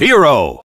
Hero